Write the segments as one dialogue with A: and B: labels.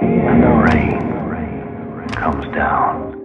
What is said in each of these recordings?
A: and the rain comes down.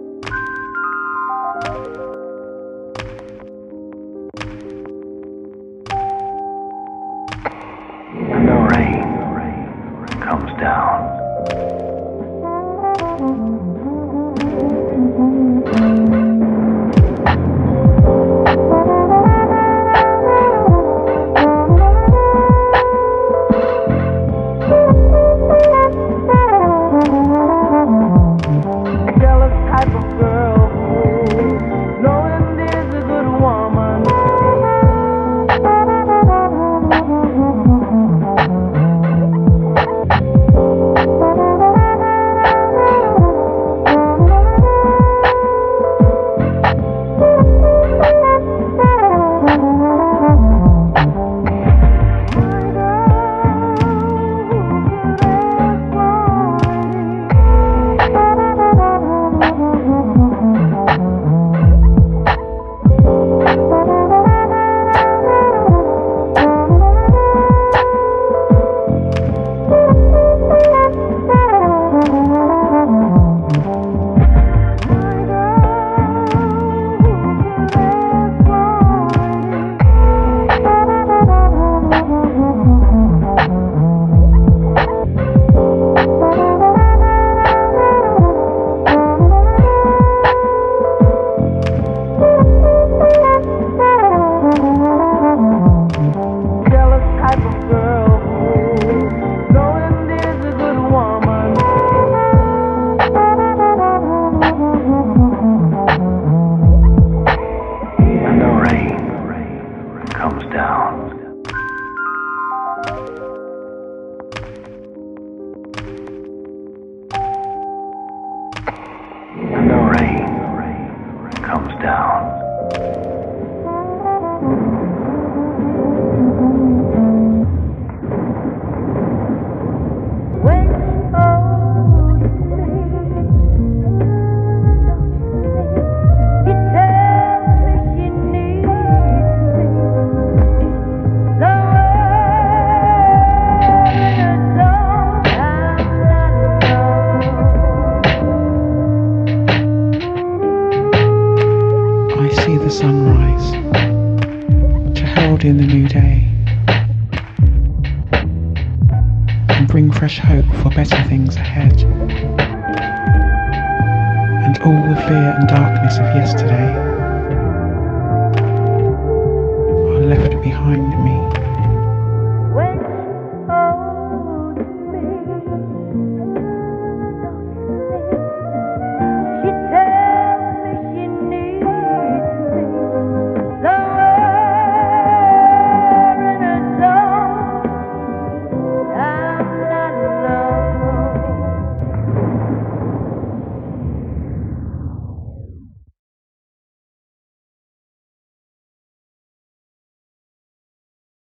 B: Sunrise to herald in the new day and bring fresh hope for better things ahead. And all the fear and darkness of yesterday